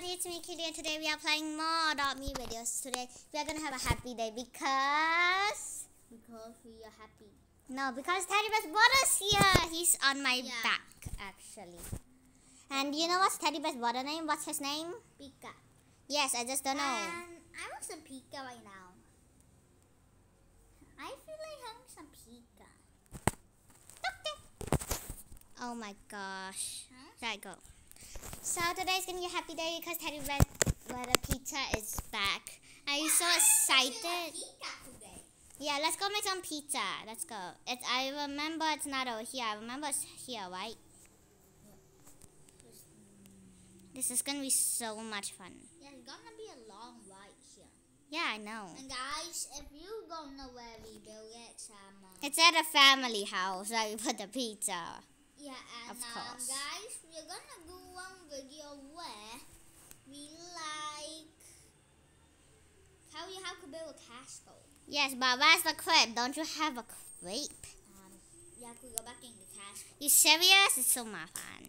everybody, it's me Kitty and today we are playing more Adopt Me videos. Today we are gonna have a happy day because Because we are happy. no, because Teddy Bear's brother's here. He's on my Yeah. back actually. And you know what's Teddy Bear's brother name? What's his name? Pika. Yes, I just don't know. And I want some Pika right now. I feel like having some Pika. Oh my gosh. Huh? There I go. So today's gonna be a happy day because Teddy Bear's brother Pizza is back. Are you so excited? Yeah, let's go make some pizza. Let's go. It's I remember it's not over here. I remember it's here, right? This is gonna be so much fun. Yeah, it's gonna be a long ride here. Yeah, I know. And guys, if you don't know where we build it, um, uh, It's at a family house where we put the pizza. Yeah, and uh, Of um, guys, we're gonna do one video where we like tell you how to build a castle. Yes, but where's the crib? Don't you have a crib? Um, you have to go back in the castle. You serious? It's so much fun.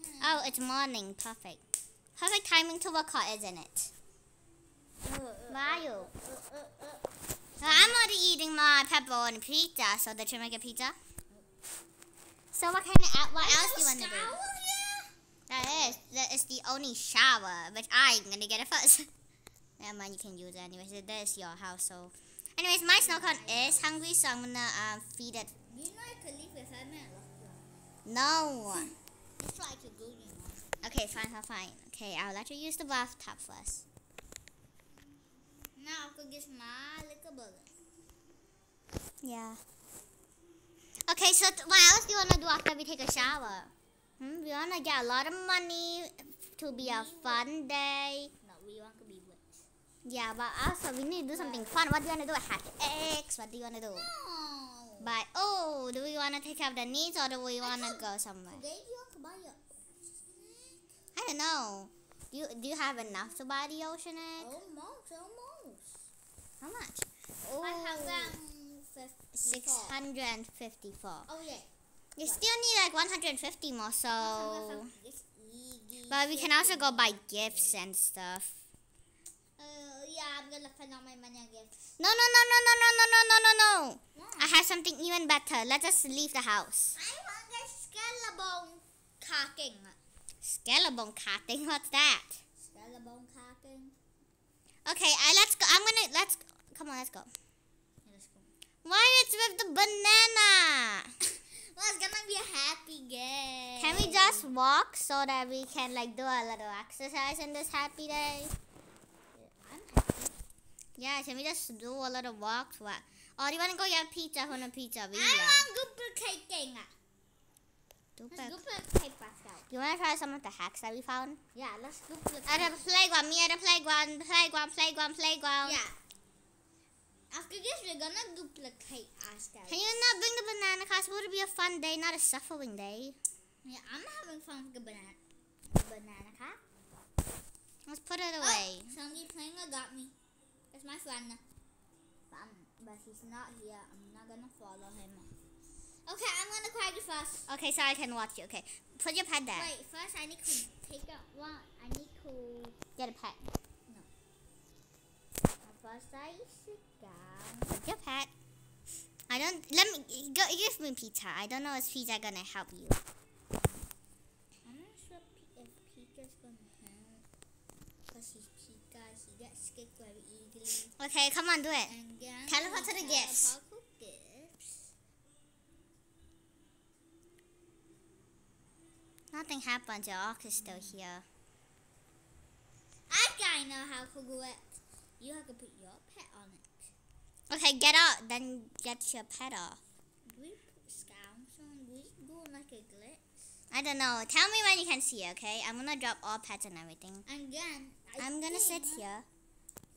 Hmm. Oh, it's morning. Perfect. Perfect timing to record, isn't it? Mario. Uh, uh, so I'm already eating my pepperoni pizza, so did you make a pizza? So what kind of what else do you want to do? Yeah. That is that is the only shower, which I'm gonna get it first. Never mind, you can use it anyways. This is your house, so. Anyways, my snow cone is hungry, so I'm gonna um, feed it. You know I could leave with minutes left. No. It's like a good, know. Okay, fine, fine, fine. Okay, I'll let you use the bathtub first. Now I could get my little burger. Yeah. Okay, so what else do you want to do after we take a shower? Hmm? We want to get a lot of money to be a fun day. No, we want to be rich. Yeah, but also we need to do something fun. What do you want to do? Have eggs? What do you want to do? No. But, oh, do we want to take care of the needs or do we want to go somewhere? Today you want to buy your I don't know. Do you, do you have enough to buy the ocean egg? Almost, almost. How much? Oh. I have oh. them. 654. Oh, yeah. You what? still need like 150 more, so. But we can also go buy gifts and stuff. Uh, yeah, I'm gonna spend all my money on gifts. No, no, no, no, no, no, no, no, no, no, no. I have something even better. Let us leave the house. I want a skeleton cocking. Skeleton cocking? What's that? Skeleton cocking. Okay, I, let's go. I'm gonna, let's, come on, let's go. Let's go. Why it's with the banana? Well, it's gonna be a happy game. Can we just walk so that we can like do a little exercise in this happy day? Yeah, can we just do a little walk? What? Or do you wanna go get pizza from a pizzeria? I want Let's duplicate You wanna try some of the hacks that we found? Yeah, let's duplicate. At the playground, me at the playground, playground, playground, playground. Yeah. After this, we're gonna duplicate Pascal. Can you not bring the banana cars? Would it be a fun day, not a suffering day? Yeah, I'm having fun with the banana. Banana cat. Let's put it away. Oh, somebody playing a got me. It's my friend. But, I'm, but he's not here. I'm not gonna follow him. Okay, I'm gonna cry you first. Okay, so I can watch you. Okay, put your pet there. Wait, first I need to take out one. I need to. Get a pet. Your pet. I don't. Let me go. Give me pizza. I don't know if pizza gonna help you. I'm not sure if Pika's gonna help. Because he's Pika, he gets scared very easily. Okay, come on, do it. Teleport to the gifts. gifts. Nothing. Your arc is still here. I kinda know how to do it. You have to put your pet on it. Okay, get out. Then get your pet off. Do we put scams on? Do we do like a glitch? I don't know. Tell me when you can see. Okay, I'm gonna drop all pets and everything. And then I I'm gonna sit here.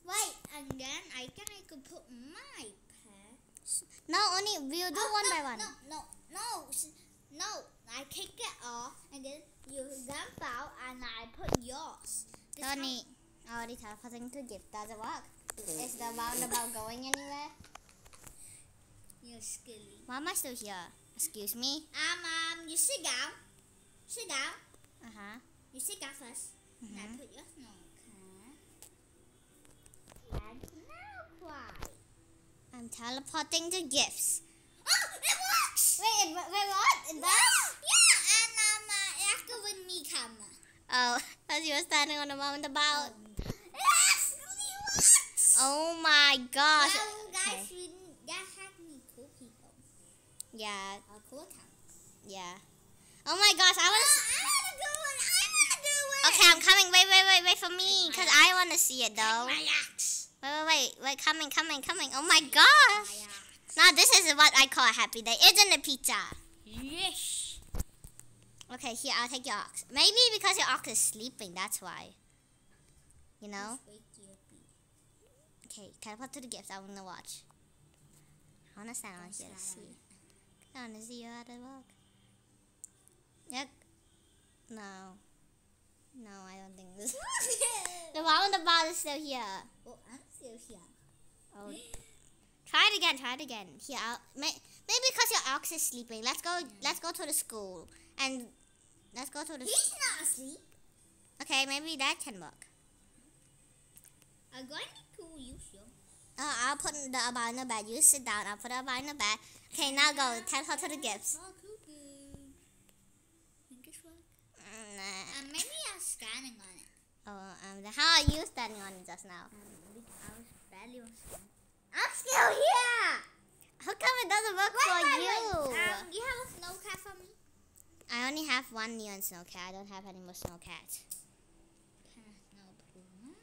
Wait, and then I think I could put my pet. No, only we'll do Oh, one no, by one. No, no, no, no. I take it off, and then you jump out, and I put yours. This Don't how- need. Already teleporting to gift. Does it work? Is the roundabout going anywhere? You're skilly. Why am I still here? Excuse me. Um, um, you sit down. Sit down. Uh huh. You sit down 1st Mm Now put your snow And now cry. I'm teleporting to gifts. Oh, it works! Wait, wait, what? It does? Yeah, and um, uh, after when me come. Oh, as you were standing on the roundabout. Yes, it works! Oh my gosh. Well, guys, Okay. we, that had me cool people. Yeah, Uh, cool town. yeah. Oh my gosh, I want to. I want to do it. I want to do it. Okay, I'm coming. Wait, wait, wait, wait for me, cause I want to see it though. My axe. Wait, wait, wait, wait, coming, coming, coming. Oh my My gosh. axe. Now this is what I call a happy day, isn't it, pizza? Yes. Okay, here I'll take your ox. Maybe because your ox is sleeping, that's why. You know. Just wait till it be. Okay, teleport to the gifts. I want to watch. I want to stand on here to see. I want to see you how to walk. Yep. No. No, I don't think this. the roundabout is still here. oh, I'm still here. Oh. Try it again. Try it again. Here, I'll, may, maybe because your ox is sleeping. Let's go. Let's go to the school and let's go to the. School. He's not asleep. Okay, maybe that can work. I'm going to cool you, sure. Uh, I'll put the about in the bed. You sit down. I'll put the about in the bed. Okay, now go. Tell her to the gifts. Oh, cuckoo. Think it's work? Mm, Nah. Um, maybe I'm standing on it. Oh, um, how are you standing on it just now? Um, I was barely on. I'm still here. How come it doesn't work for you? Um, you have a snow cat for me? I only have one neon snow cat. I don't have any more snow cats. Can I snow puma?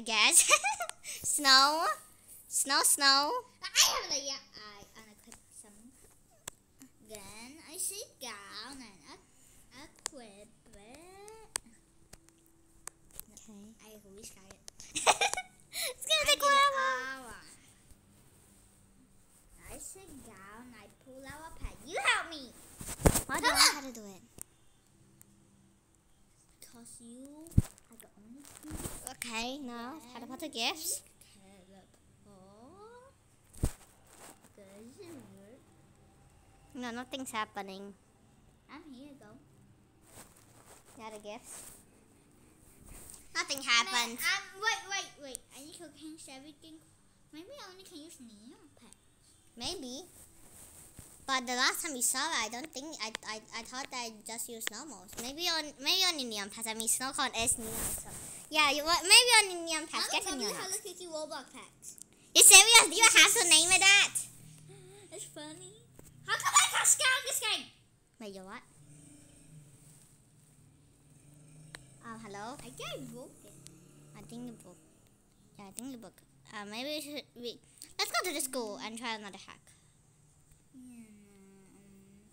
I guess. snow, snow, snow. I have an idea. I unequip some. Then I sit down and I equip it. Okay. I resky it. it's gonna I take forever. I sit down, I pull out a pen. You help me! Why do I know how to do it? Because you are the only two. Okay, now teleport to gifts. Teleport. Does it work? No, nothing's happening. I'm here though. Yeah, the gifts. Nothing happened. Man, um, wait, wait, wait. I need to change everything. Maybe I only can use neon pen. Maybe. But the last time we saw it, I don't think I I, I thought that I just used normals. Maybe on maybe on neon pads. I mean, snow cone is neon. So yeah, you what? Maybe on the neon pads. Get a neon. Hello. Kitty Roblox packs. You serious? Do you have to name it that? It's funny. How come I can't scan this game? Wait, you what? Um, hello. I get it. I think the book. Yeah, I think the book. Uh, maybe we should. We let's go to the school and try another hack. Hmm,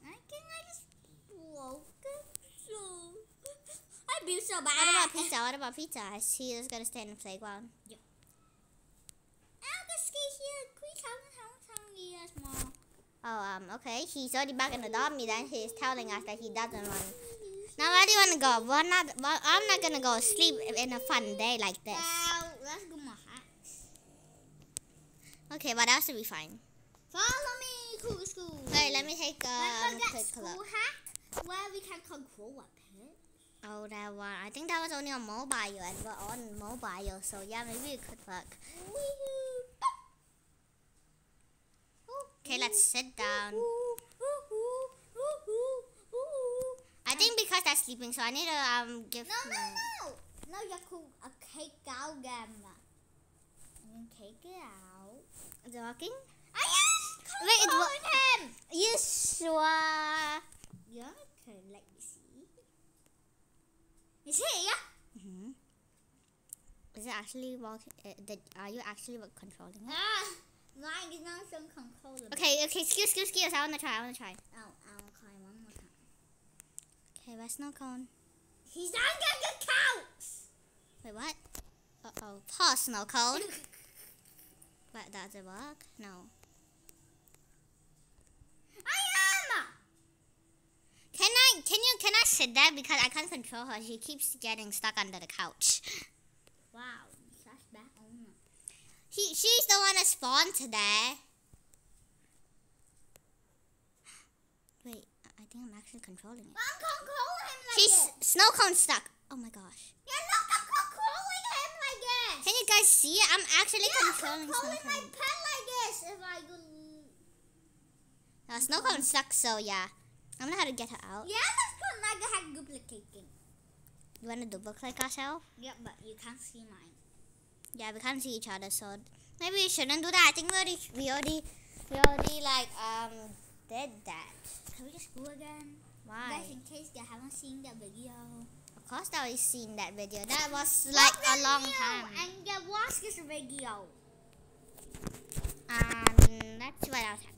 I think I just broke it so. I feel so bad. What about pizza? What about pizza? I see is gonna stay in the playground. I'm gonna stay here 3,000 years more. Oh, um, okay. He's already back in the dorm. Then he's telling us that he doesn't want. Now where do you want to go? We're not. I'm not gonna go sleep in a fun day like this. Well, let's go my house. Okay, what else should be fine? Follow me, cool school. Wait, let me take um, a that quick look. hack where we can control a? Oh, that one. I think that was only on mobile, and we're on mobile, so yeah, maybe it could work. Okay, let's sit down. I think because they're sleeping, so I need to um give. No, no, no. No, you cool a cake out gamma. And take it out. Is it working? I am Wait, it's wo- controlling him. You sure? Yeah, okay, see. Is here? hmm Is it actually working? Uh, did, are you actually wo- controlling it? Ah, mine is not so controllable. Okay, okay, excuse, excuse, excuse. I wanna try. I wanna try. Oh, I'll try one more time. Okay, where's snow cone? He's under the couch. Wait, what? Uh oh. Pause, snow cone. But does it work? No. I am. Can I? Can you? Can I sit there because I can't control her? She keeps getting stuck under the couch. Wow, such bad owner. He, she's the one that spawned today. Wait, I think I'm actually controlling it. I'm controlling him like She's this. snow cone stuck. Oh my gosh. Yeah, look, I'm controlling him like this. Can you guys see it? I'm actually yeah, I'm controlling snow controlling my pen like this. If I go... Uh, snow cone stuck, so yeah. I'm gonna have to get her out. Yeah, let's go like I had duplicating. You wanna double click ourselves? Yeah, but you can't see mine. Yeah, we can't see each other, so maybe we shouldn't do that. I think we already, we already, we already like um did that. Can we just go again? Why? Guys, in case they haven't seen the video. Of course, I already seen that video. That was like a long time. And get watched this video. Um, that's what else actually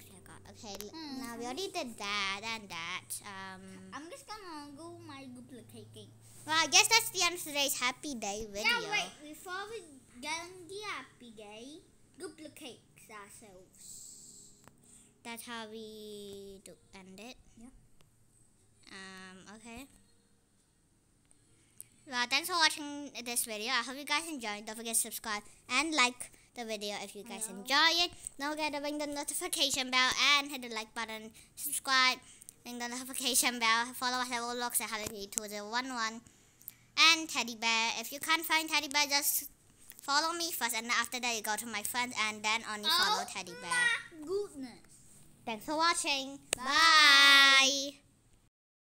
I got. Okay, l- Mm. now we already did that and that. Um, I'm just gonna go my duplicating. well, I guess that's the end of today's happy day video. Yeah, wait. Before we get on the happy day, duplicate ourselves. That's how we do end it. Yeah. Um, okay. Well, thanks for watching this video. I hope you guys enjoyed. Don't forget to subscribe and like the video if you guys enjoy it. Don't forget to ring the notification bell and hit the like button. Subscribe, ring the notification bell. Follow us at Roblox at Halloween2011. And Teddy Bear. If you can't find Teddy Bear, just follow me first. And after that, you go to my friends and then only follow oh Teddy Bear. my goodness. Thanks for watching. Bye. Bye.